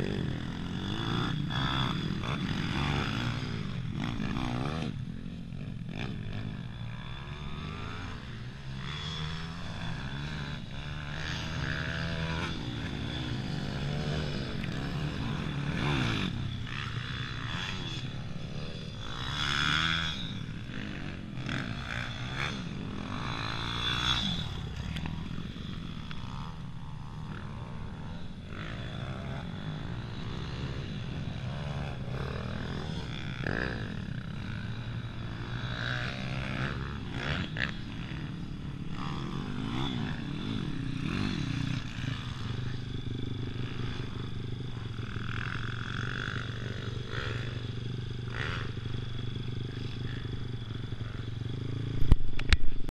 Amen. Mm.